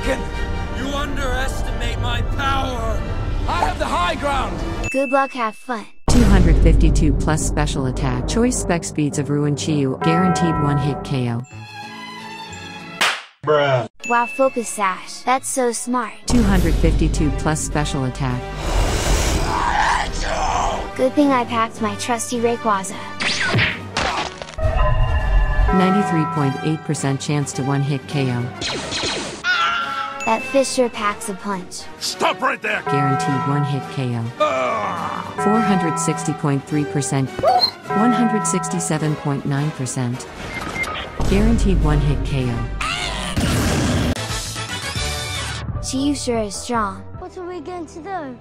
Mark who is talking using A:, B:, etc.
A: taken!
B: You underestimate my power!
A: I have the high ground!
C: Good luck, have fun.
D: 252 plus special attack. Choice Specs Beads of Ruin Chi-Yu. Guaranteed one hit KO.
E: Bruh.
C: Wow, focus sash. That's so smart.
D: 252 plus special attack.
C: Good thing I packed my trusty Rayquaza.
D: 93.8% chance to one hit KO.
C: That Fisher packs a punch.
E: Stop right there!
D: Guaranteed one hit KO. 460.3%. 167.9%. Guaranteed one hit KO.
C: Chi-Yu sure is strong.
F: What are we going to do?